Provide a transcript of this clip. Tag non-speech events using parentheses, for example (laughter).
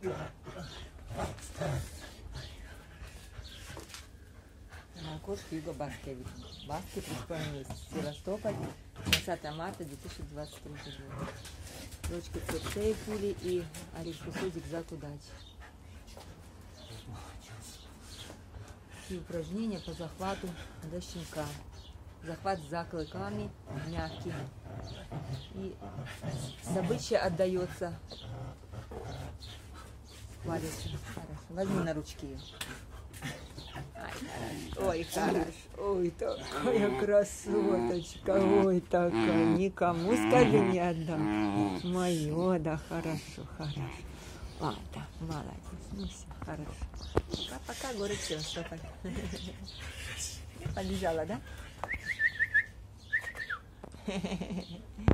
God. Маркош Юго Башкевич. Баски прикольный Севастополь. 20 марта 2023 года. Ручки цепей пули и Алексей зигзаг удачи. И упражнения по захвату до щенка. Захват за клыками мягкий. И событие отдается. Валится. Хорошо. Возьми на ручки ее. Ой, хорошо. Ой, такая красоточка. Ой, такая. Никому, скажи, не отдам. Мое, да, хорошо, хорошо. А, да, молодец. Ну все, хорошо. Пока-пока, город Севастополь. (laughs) Побежала, да? (laughs)